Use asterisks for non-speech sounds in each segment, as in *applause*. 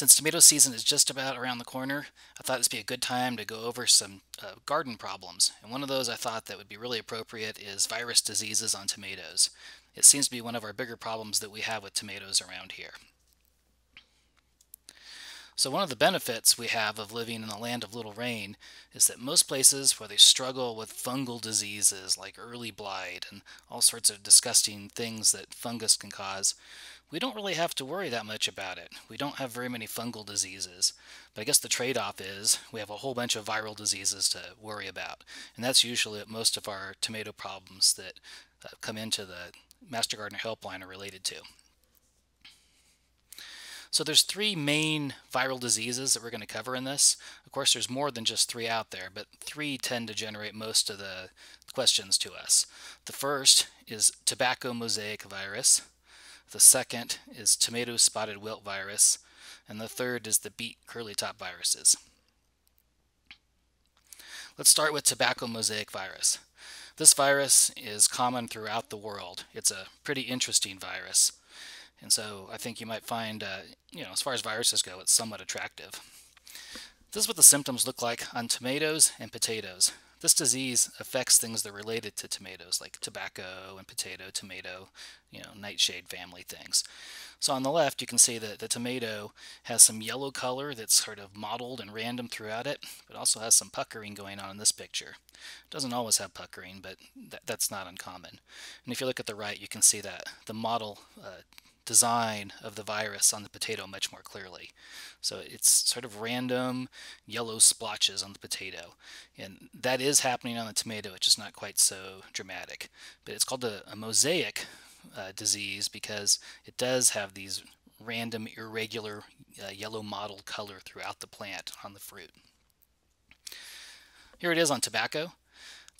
Since tomato season is just about around the corner, I thought this would be a good time to go over some uh, garden problems. And one of those I thought that would be really appropriate is virus diseases on tomatoes. It seems to be one of our bigger problems that we have with tomatoes around here. So one of the benefits we have of living in the land of little rain is that most places where they struggle with fungal diseases like early blight and all sorts of disgusting things that fungus can cause, we don't really have to worry that much about it. We don't have very many fungal diseases. But I guess the trade-off is we have a whole bunch of viral diseases to worry about. And that's usually what most of our tomato problems that uh, come into the Master Gardener Helpline are related to. So there's three main viral diseases that we're going to cover in this. Of course, there's more than just three out there, but three tend to generate most of the questions to us. The first is tobacco mosaic virus. The second is tomato spotted wilt virus. And the third is the beet curly top viruses. Let's start with tobacco mosaic virus. This virus is common throughout the world. It's a pretty interesting virus. And so I think you might find, uh, you know, as far as viruses go, it's somewhat attractive. This is what the symptoms look like on tomatoes and potatoes. This disease affects things that are related to tomatoes, like tobacco and potato, tomato, you know, nightshade family things. So on the left, you can see that the tomato has some yellow color that's sort of mottled and random throughout it, but also has some puckering going on in this picture. It doesn't always have puckering, but th that's not uncommon. And if you look at the right, you can see that the mottle uh, design of the virus on the potato much more clearly. So it's sort of random yellow splotches on the potato. And that is happening on the tomato, it's just not quite so dramatic. But it's called a, a mosaic uh, disease because it does have these random irregular uh, yellow mottled color throughout the plant on the fruit. Here it is on tobacco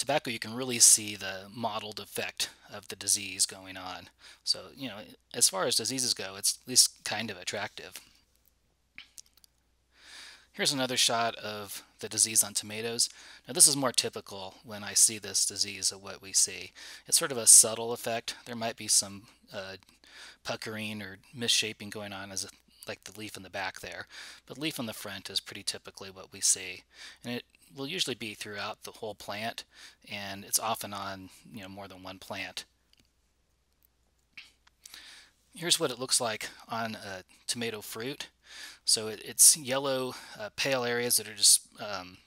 tobacco, you can really see the mottled effect of the disease going on. So, you know, as far as diseases go, it's at least kind of attractive. Here's another shot of the disease on tomatoes. Now this is more typical when I see this disease of what we see. It's sort of a subtle effect. There might be some uh, puckering or misshaping going on as a, like the leaf in the back there. But leaf on the front is pretty typically what we see. And it will usually be throughout the whole plant and it's often on you know more than one plant. Here's what it looks like on a tomato fruit. So it, it's yellow uh, pale areas that are just um,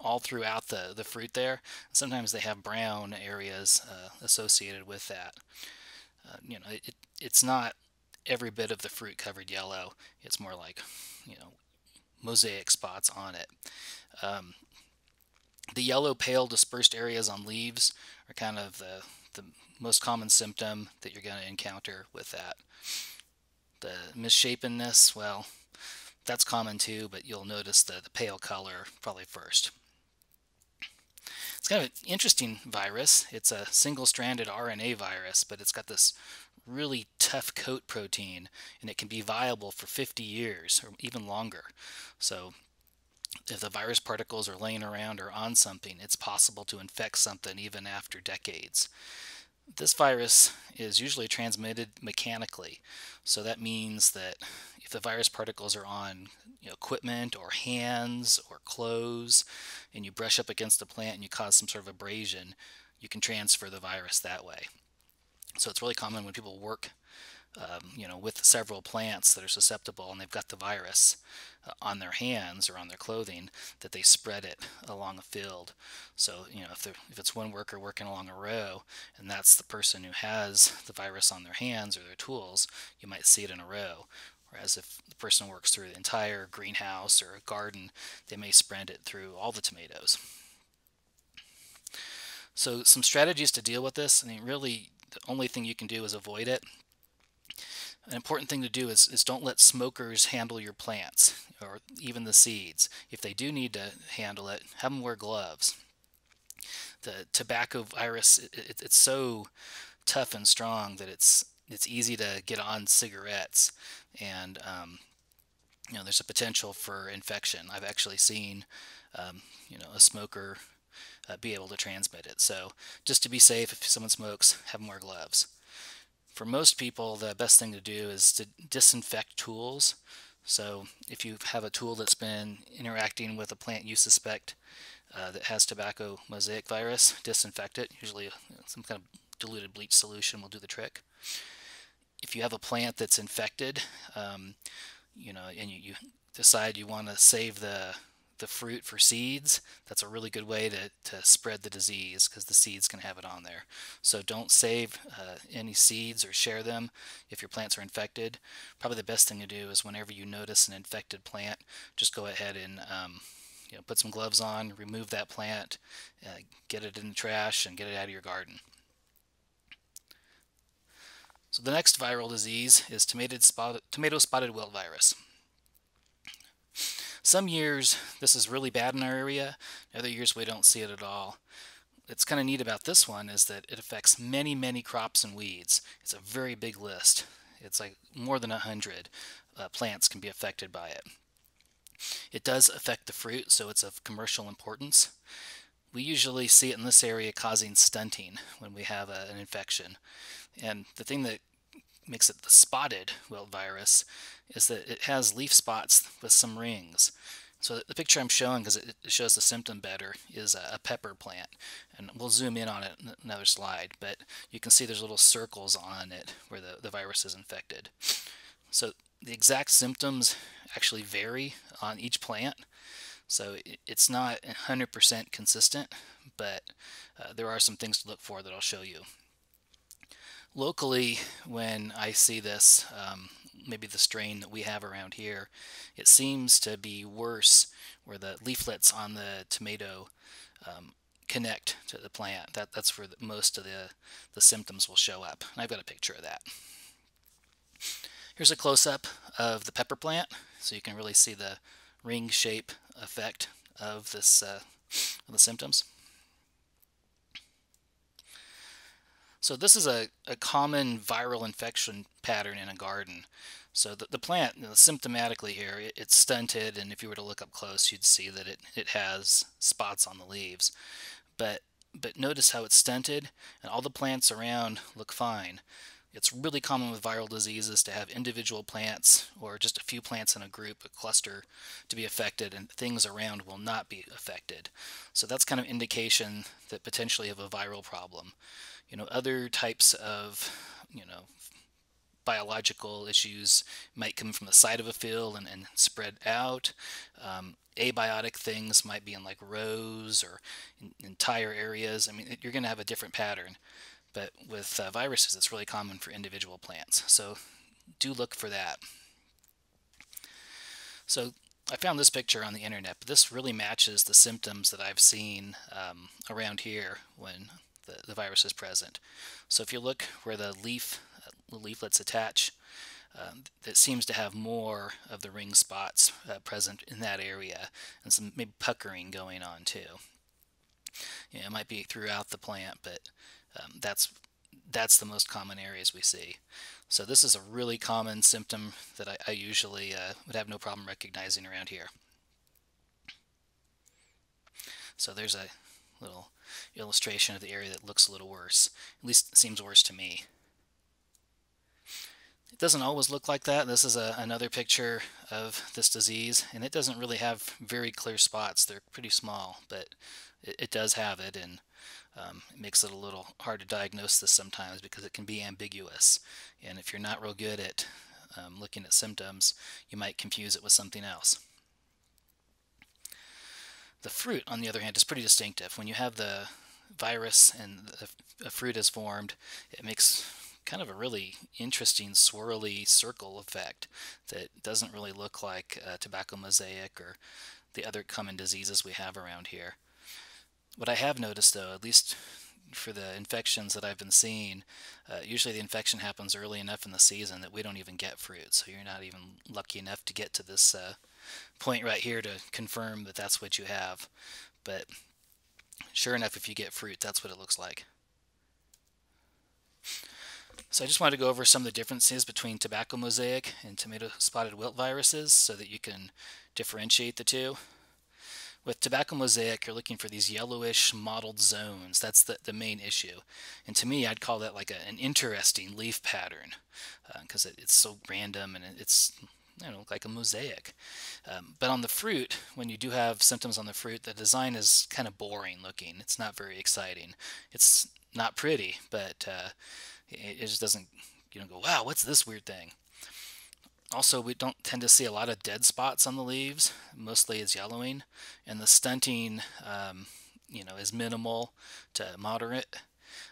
all throughout the, the fruit there. Sometimes they have brown areas uh, associated with that. Uh, you know, it, it's not every bit of the fruit covered yellow. It's more like, you know, mosaic spots on it. Um, the yellow pale dispersed areas on leaves are kind of the, the most common symptom that you're going to encounter with that. The misshapenness, well, that's common too, but you'll notice the, the pale color probably first. It's kind of an interesting virus. It's a single-stranded RNA virus, but it's got this really tough coat protein, and it can be viable for 50 years or even longer. So if the virus particles are laying around or on something, it's possible to infect something even after decades. This virus is usually transmitted mechanically, so that means that if the virus particles are on you know, equipment or hands or clothes, and you brush up against the plant and you cause some sort of abrasion, you can transfer the virus that way. So it's really common when people work um, you know, with several plants that are susceptible and they've got the virus uh, on their hands or on their clothing, that they spread it along a field. So, you know, if, if it's one worker working along a row and that's the person who has the virus on their hands or their tools, you might see it in a row. Whereas if the person works through the entire greenhouse or a garden, they may spread it through all the tomatoes. So some strategies to deal with this, I mean, really the only thing you can do is avoid it an important thing to do is, is don't let smokers handle your plants or even the seeds. If they do need to handle it, have them wear gloves. The tobacco virus, it, it, it's so tough and strong that it's it's easy to get on cigarettes and um, you know there's a potential for infection. I've actually seen um, you know a smoker uh, be able to transmit it. So just to be safe, if someone smokes, have them wear gloves for most people, the best thing to do is to disinfect tools. So if you have a tool that's been interacting with a plant you suspect uh, that has tobacco mosaic virus, disinfect it. Usually some kind of diluted bleach solution will do the trick. If you have a plant that's infected, um, you know, and you, you decide you want to save the the fruit for seeds, that's a really good way to, to spread the disease because the seeds can have it on there. So don't save uh, any seeds or share them if your plants are infected. Probably the best thing to do is whenever you notice an infected plant, just go ahead and um, you know, put some gloves on, remove that plant, uh, get it in the trash, and get it out of your garden. So the next viral disease is tomato spotted, tomato spotted wilt virus. Some years this is really bad in our area, other years we don't see it at all. It's kind of neat about this one is that it affects many, many crops and weeds. It's a very big list. It's like more than a hundred uh, plants can be affected by it. It does affect the fruit, so it's of commercial importance. We usually see it in this area causing stunting when we have a, an infection. And the thing that makes it the spotted wilt virus is that it has leaf spots with some rings. So the picture I'm showing, because it shows the symptom better, is a pepper plant. And we'll zoom in on it in another slide, but you can see there's little circles on it where the, the virus is infected. So the exact symptoms actually vary on each plant. So it's not 100% consistent, but uh, there are some things to look for that I'll show you locally, when I see this, um, maybe the strain that we have around here, it seems to be worse where the leaflets on the tomato um, connect to the plant. That, that's where the, most of the, the symptoms will show up. And I've got a picture of that. Here's a close-up of the pepper plant, so you can really see the ring shape effect of this uh, of the symptoms. So this is a, a common viral infection pattern in a garden. So the, the plant, you know, symptomatically here, it, it's stunted, and if you were to look up close, you'd see that it, it has spots on the leaves. But, but notice how it's stunted, and all the plants around look fine. It's really common with viral diseases to have individual plants or just a few plants in a group, a cluster, to be affected, and things around will not be affected. So that's kind of indication that potentially have a viral problem you know, other types of, you know, biological issues might come from the side of a field and, and spread out. Um, abiotic things might be in like rows or entire areas. I mean, you're going to have a different pattern. But with uh, viruses, it's really common for individual plants. So do look for that. So I found this picture on the internet, but this really matches the symptoms that I've seen um, around here when the, the virus is present. So if you look where the leaf the leaflets attach, that seems to have more of the ring spots uh, present in that area and some maybe puckering going on too. You know, it might be throughout the plant, but um, that's that's the most common areas we see. So this is a really common symptom that I, I usually uh, would have no problem recognizing around here. So there's a little illustration of the area that looks a little worse. At least seems worse to me. It doesn't always look like that. This is a, another picture of this disease, and it doesn't really have very clear spots. They're pretty small, but it, it does have it, and um, it makes it a little hard to diagnose this sometimes because it can be ambiguous. And if you're not real good at um, looking at symptoms, you might confuse it with something else. The fruit, on the other hand, is pretty distinctive. When you have the virus and the fruit is formed, it makes kind of a really interesting swirly circle effect that doesn't really look like tobacco mosaic or the other common diseases we have around here. What I have noticed though, at least for the infections that I've been seeing, uh, usually the infection happens early enough in the season that we don't even get fruit. So you're not even lucky enough to get to this uh, point right here to confirm that that's what you have. But sure enough, if you get fruit, that's what it looks like. So I just wanted to go over some of the differences between tobacco mosaic and tomato spotted wilt viruses so that you can differentiate the two. With tobacco mosaic, you're looking for these yellowish mottled zones. That's the, the main issue. And to me, I'd call that like a, an interesting leaf pattern because uh, it, it's so random and it's you know, like a mosaic. Um, but on the fruit, when you do have symptoms on the fruit, the design is kind of boring looking. It's not very exciting. It's not pretty, but uh, it, it just doesn't, you know, go, wow, what's this weird thing? Also, we don't tend to see a lot of dead spots on the leaves. Mostly is yellowing, and the stunting, um, you know, is minimal to moderate.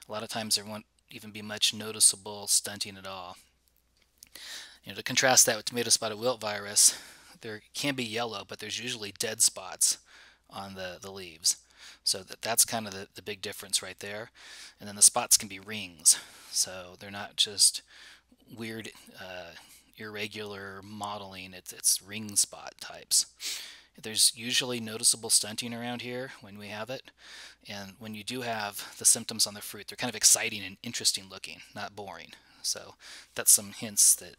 A lot of times there won't even be much noticeable stunting at all. You know, to contrast that with tomato spotted wilt virus, there can be yellow, but there's usually dead spots on the, the leaves. So that, that's kind of the, the big difference right there. And then the spots can be rings. So they're not just weird, uh, irregular mottling. It's, it's ring spot types. There's usually noticeable stunting around here when we have it. And when you do have the symptoms on the fruit, they're kind of exciting and interesting looking, not boring. So that's some hints that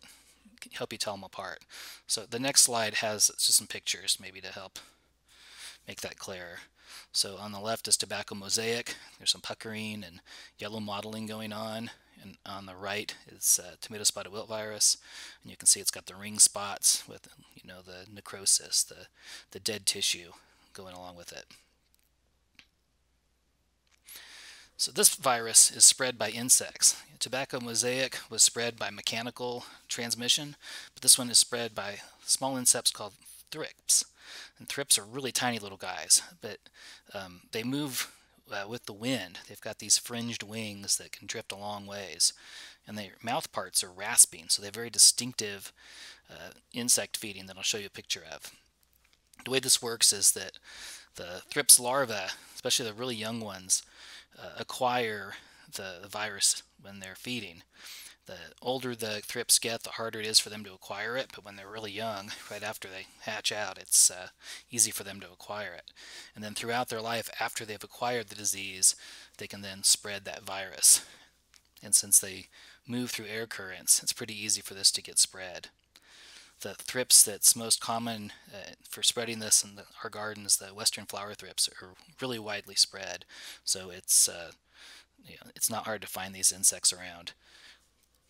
help you tell them apart. So the next slide has just some pictures maybe to help make that clearer. So on the left is tobacco mosaic. There's some puckering and yellow mottling going on. And on the right is uh, tomato spotted wilt virus. And you can see it's got the ring spots with, you know, the necrosis, the, the dead tissue going along with it. So this virus is spread by insects. Tobacco mosaic was spread by mechanical transmission, but this one is spread by small insects called thrips. And thrips are really tiny little guys, but um, they move uh, with the wind. They've got these fringed wings that can drift a long ways. And their mouth parts are rasping, so they have very distinctive uh, insect feeding that I'll show you a picture of. The way this works is that the thrips larvae, especially the really young ones, uh, acquire the, the virus when they're feeding. The older the thrips get, the harder it is for them to acquire it, but when they're really young, *laughs* right after they hatch out, it's uh, easy for them to acquire it. And then throughout their life, after they've acquired the disease, they can then spread that virus. And since they move through air currents, it's pretty easy for this to get spread. The thrips that's most common uh, for spreading this in the, our gardens, the western flower thrips, are really widely spread. So it's uh, you know, it's not hard to find these insects around.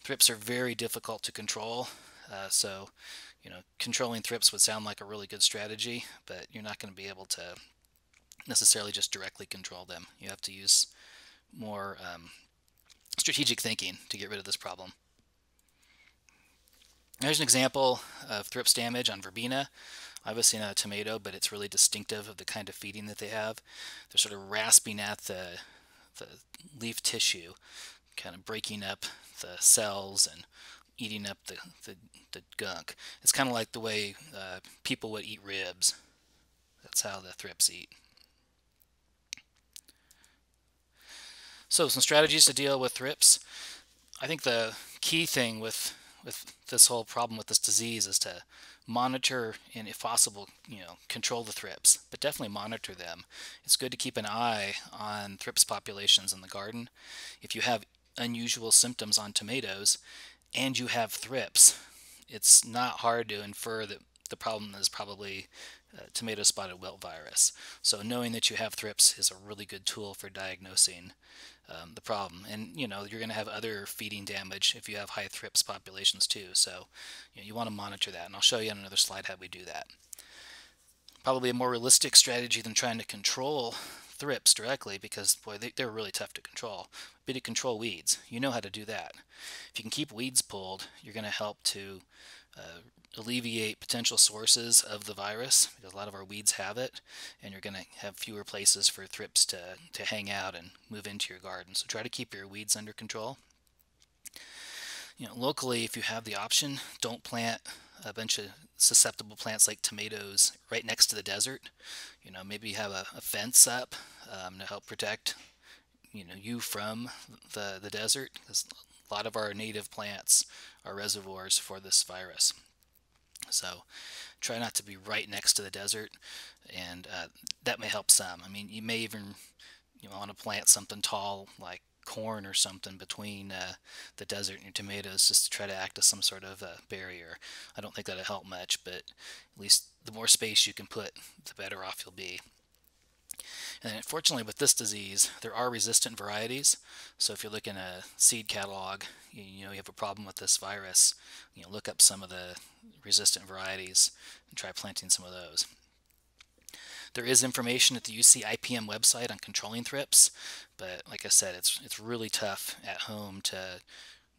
Thrips are very difficult to control, uh, so you know controlling thrips would sound like a really good strategy, but you're not going to be able to necessarily just directly control them. You have to use more um, strategic thinking to get rid of this problem. There's an example of thrips damage on verbena. Obviously not a tomato, but it's really distinctive of the kind of feeding that they have. They're sort of rasping at the the leaf tissue, kind of breaking up the cells and eating up the, the, the gunk. It's kind of like the way uh, people would eat ribs. That's how the thrips eat. So some strategies to deal with thrips. I think the key thing with with this whole problem with this disease is to monitor and if possible you know control the thrips but definitely monitor them it's good to keep an eye on thrips populations in the garden if you have unusual symptoms on tomatoes and you have thrips it's not hard to infer that the problem is probably uh, tomato spotted wilt virus so knowing that you have thrips is a really good tool for diagnosing um, the problem. And you know you're going to have other feeding damage if you have high thrips populations too. So you, know, you want to monitor that, and I'll show you on another slide how we do that. Probably a more realistic strategy than trying to control thrips directly because boy they, are really tough to control. but to control weeds. You know how to do that. If you can keep weeds pulled, you're going to help to uh, alleviate potential sources of the virus because a lot of our weeds have it and you're going to have fewer places for thrips to, to hang out and move into your garden. So try to keep your weeds under control. You know, locally, if you have the option, don't plant a bunch of susceptible plants like tomatoes right next to the desert. You know, maybe have a, a fence up um, to help protect you know you from the the desert because a lot of our native plants are reservoirs for this virus. So try not to be right next to the desert, and uh, that may help some. I mean, you may even you want to plant something tall like corn or something between uh, the desert and your tomatoes just to try to act as some sort of a barrier. I don't think that'll help much, but at least the more space you can put, the better off you'll be. And unfortunately, with this disease, there are resistant varieties. So if you look in a seed catalog, you, you, know you have a problem with this virus, you know, look up some of the resistant varieties and try planting some of those. There is information at the UC IPM website on controlling thrips, but like I said, it's it's really tough at home to,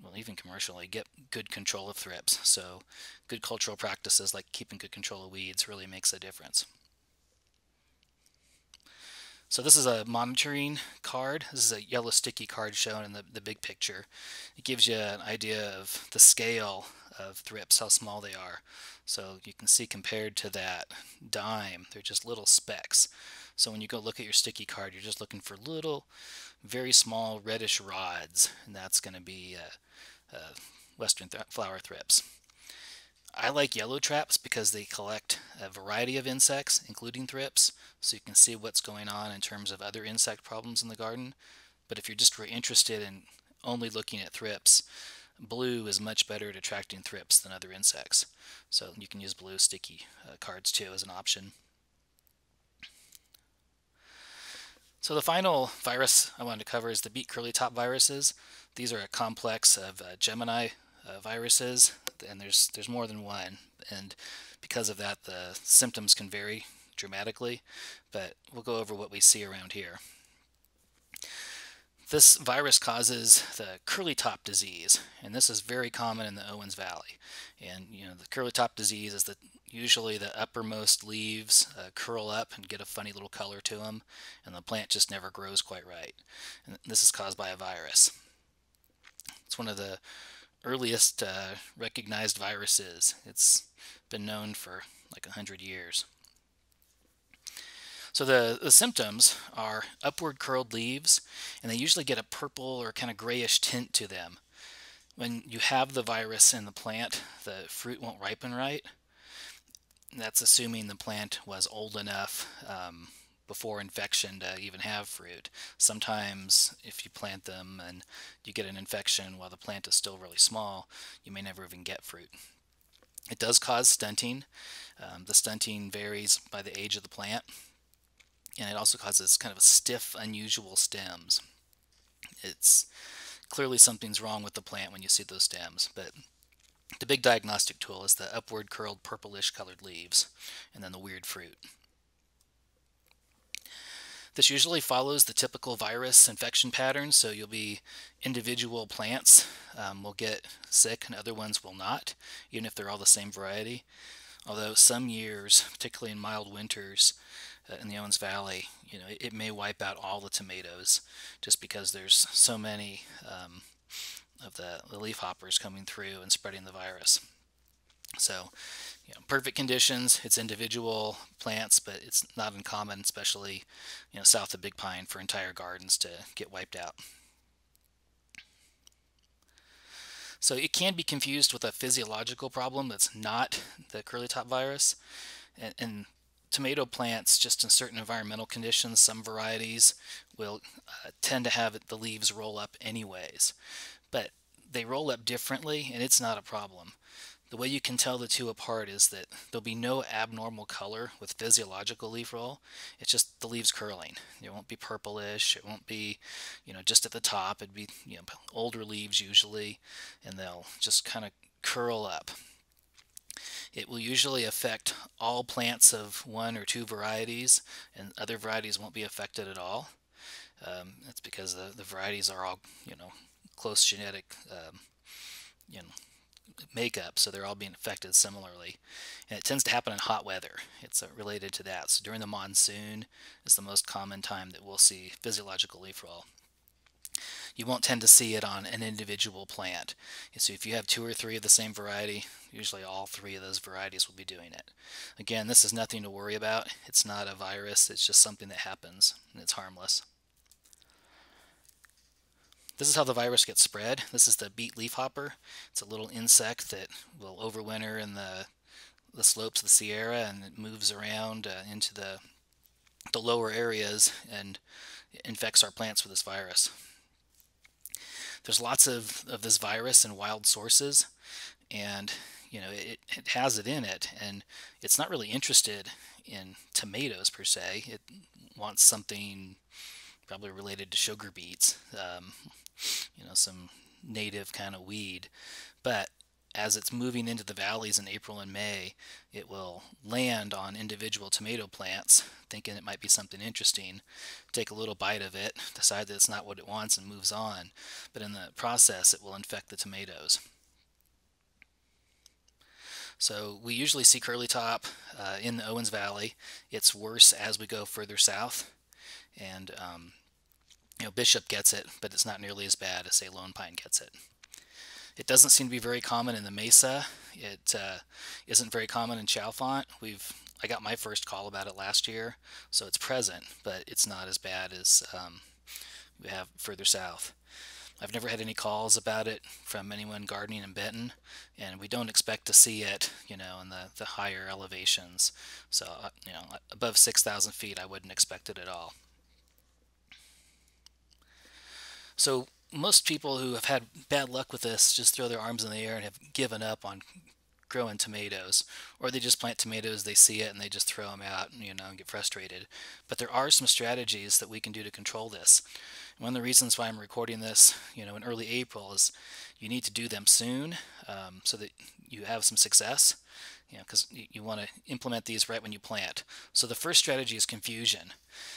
well, even commercially, get good control of thrips. So good cultural practices like keeping good control of weeds really makes a difference. So this is a monitoring card. This is a yellow sticky card shown in the, the big picture. It gives you an idea of the scale of thrips, how small they are. So you can see compared to that dime, they're just little specks. So when you go look at your sticky card, you're just looking for little, very small reddish rods, and that's going to be uh, uh, western th flower thrips. I like yellow traps because they collect a variety of insects, including thrips, so you can see what's going on in terms of other insect problems in the garden. But if you're just interested in only looking at thrips, blue is much better at attracting thrips than other insects. So you can use blue sticky uh, cards too as an option. So the final virus I wanted to cover is the beet curly top viruses. These are a complex of uh, Gemini uh, viruses, and there's there's more than one, and because of that, the symptoms can vary dramatically. But we'll go over what we see around here. This virus causes the curly top disease, and this is very common in the Owens Valley. And you know, the curly top disease is that usually the uppermost leaves uh, curl up and get a funny little color to them, and the plant just never grows quite right. And this is caused by a virus. It's one of the earliest uh, recognized viruses. It's been known for like a hundred years. So the, the symptoms are upward curled leaves, and they usually get a purple or kind of grayish tint to them. When you have the virus in the plant, the fruit won't ripen right. That's assuming the plant was old enough um, before infection to even have fruit. Sometimes if you plant them and you get an infection while the plant is still really small, you may never even get fruit. It does cause stunting. Um, the stunting varies by the age of the plant, and it also causes kind of a stiff, unusual stems. It's clearly something's wrong with the plant when you see those stems, but the big diagnostic tool is the upward curled purplish colored leaves and then the weird fruit. This usually follows the typical virus infection pattern, so you'll be individual plants um, will get sick and other ones will not, even if they're all the same variety. Although some years, particularly in mild winters uh, in the Owens Valley, you know, it, it, may wipe out all the tomatoes just because there's so many um, of the, the leaf hoppers coming through and spreading the virus. So you know, perfect conditions. It's individual plants, but it's not uncommon, especially you know south of Big Pine, for entire gardens to get wiped out. So it can be confused with a physiological problem that's not the curly top virus. And, and tomato plants, just in certain environmental conditions, some varieties will uh, tend to have the leaves roll up anyways. But they roll up differently, and it's not a problem. The way you can tell the two apart is that there'll be no abnormal color with physiological leaf roll. It's just the leaves curling. It won't be purplish. It won't be, you know, just at the top. It'd be, you know, older leaves usually, and they'll just kind of curl up. It will usually affect all plants of one or two varieties, and other varieties won't be affected at all. Um, that's because the, the varieties are all, you know, close genetic, um, you know, makeup, so they're all being affected similarly. And it tends to happen in hot weather. It's uh, related to that. So during the monsoon is the most common time that we'll see physiological leaf roll. You won't tend to see it on an individual plant. So if you have two or three of the same variety, usually all three of those varieties will be doing it. Again, this is nothing to worry about. It's not a virus. It's just something that happens, and it's harmless. This is how the virus gets spread. This is the beet leafhopper. It's a little insect that will overwinter in the, the slopes of the Sierra and it moves around uh, into the, the lower areas and infects our plants with this virus. There's lots of, of this virus in wild sources and you know, it, it has it in it, and it's not really interested in tomatoes per se. It wants something probably related to sugar beets, um, you know, some native kind of weed. But as it's moving into the valleys in April and May, it will land on individual tomato plants, thinking it might be something interesting, take a little bite of it, decide that it's not what it wants, and moves on. But in the process, it will infect the tomatoes. So we usually see curly top uh, in the Owens Valley. It's worse as we go further south, and um, you know Bishop gets it, but it's not nearly as bad as say Lone Pine gets it. It doesn't seem to be very common in the Mesa. It uh, not very common in Chalfant. We've I got my first call about it last year, so it's present, but it's not as bad as um, we have further south. I've never had any calls about it from anyone gardening in Benton, and we don't expect to see it, you know, in the, the higher elevations. So, uh, you know, above 6,000 feet, I wouldn't expect it at all. So most people who have had bad luck with this just throw their arms in the air and have given up on growing tomatoes, or they just plant tomatoes, they see it, and they just throw them out, and, you know, and get frustrated. But there are some strategies that we can do to control this. One of the reasons why I'm recording this, you know, in early April is you need to do them soon um, so that you have some success, you know, because you, you want to implement these right when you plant. So the first strategy is confusion.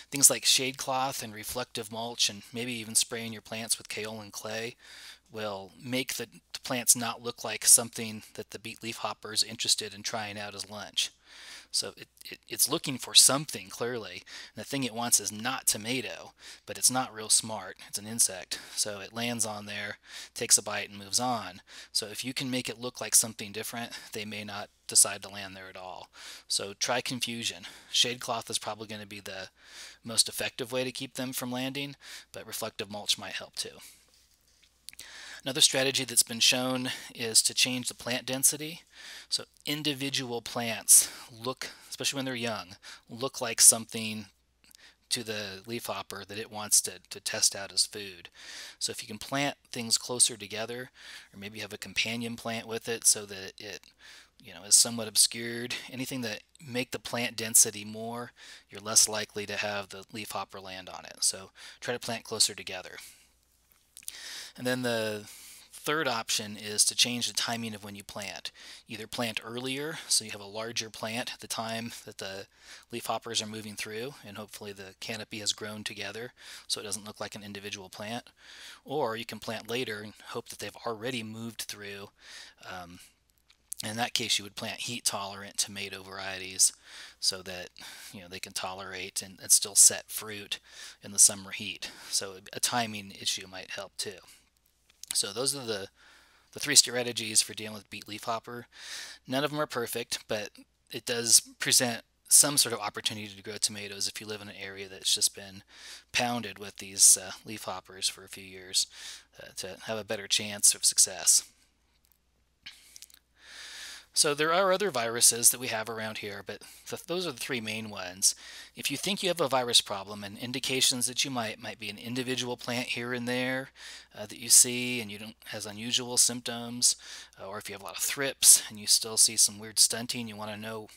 Things like shade cloth and reflective mulch and maybe even spraying your plants with kaolin clay will make the plants not look like something that the beet leafhopper is interested in trying out as lunch. So it, it, it's looking for something clearly. And the thing it wants is not tomato, but it's not real smart. It's an insect. So it lands on there, takes a bite, and moves on. So if you can make it look like something different, they may not decide to land there at all. So try confusion. Shade cloth is probably going to be the most effective way to keep them from landing, but reflective mulch might help too. Another strategy that's been shown is to change the plant density. So individual plants look, especially when they're young, look like something to the leafhopper that it wants to, to test out as food. So if you can plant things closer together, or maybe have a companion plant with it so that it you know is somewhat obscured, anything that make the plant density more, you're less likely to have the leafhopper land on it. So try to plant closer together. And then the third option is to change the timing of when you plant. Either plant earlier, so you have a larger plant at the time that the leaf hoppers are moving through, and hopefully the canopy has grown together so it doesn't look like an individual plant. Or you can plant later and hope that they've already moved through. Um, in that case, you would plant heat tolerant tomato varieties so that you know they can tolerate and, and still set fruit in the summer heat. So a timing issue might help too. So those are the, the three strategies for dealing with beet leafhopper. None of them are perfect, but it does present some sort of opportunity to grow tomatoes if you live in an area that's just been pounded with these uh, leafhoppers for a few years uh, to have a better chance of success. So there are other viruses that we have around here, but th those are the three main ones. If you think you have a virus problem and indications that you might might be an individual plant here and there uh, that you see and you don't has unusual symptoms, uh, or if you have a lot of thrips and you still see some weird stunting, you want to know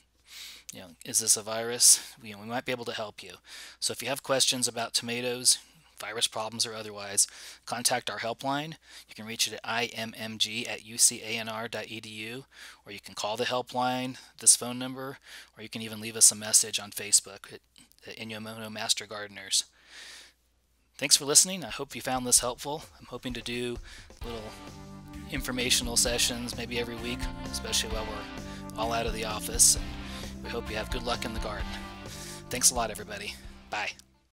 you know, is this a virus? You know, we might be able to help you. So if you have questions about tomatoes, virus problems or otherwise, contact our helpline. You can reach it at immg at ucanr.edu, or you can call the helpline, this phone number, or you can even leave us a message on Facebook at, at Inyomono Master Gardeners. Thanks for listening. I hope you found this helpful. I'm hoping to do little informational sessions maybe every week, especially while we're all out of the office. And we hope you have good luck in the garden. Thanks a lot, everybody. Bye.